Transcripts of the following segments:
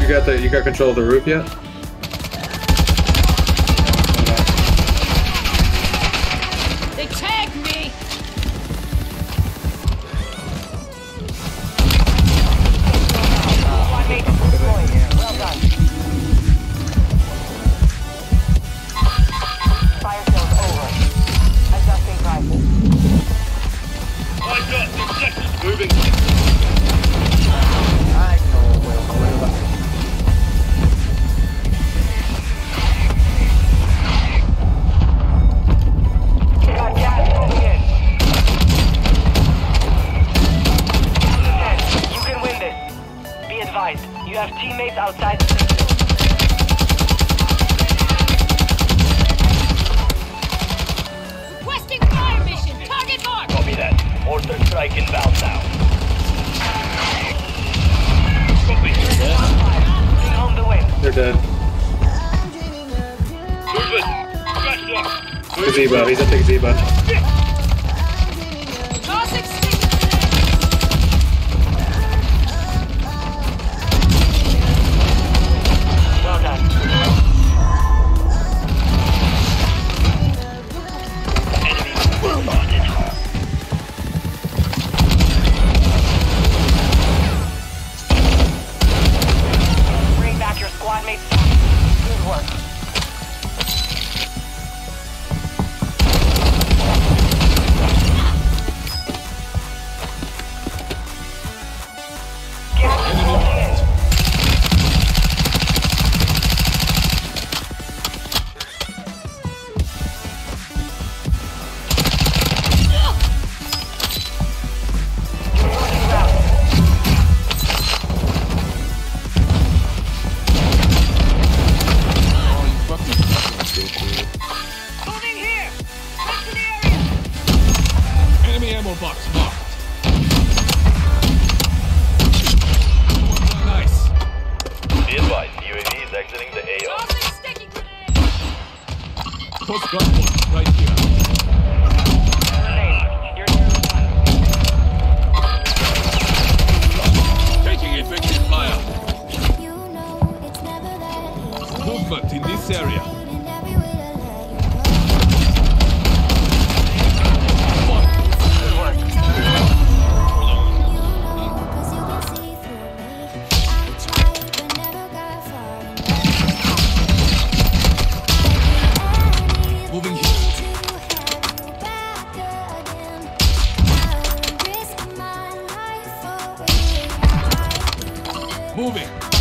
You got the you got control of the roof yet? have teammates outside the. Requesting fire mission. Target mark. Copy that. Order strike inbound now. Copy. Bring the way. They're dead. Movement. Smash. Gazebo. He's a big Gazebo. moving.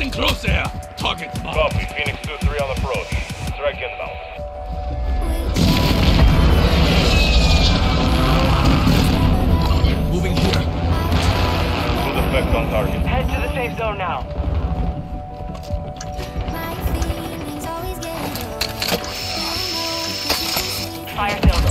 Requesting close air. Target marked. Copy. Phoenix 2-3 on approach. Strike inbound. Moving here. Good effect on target. Head to the safe zone now. Fire sales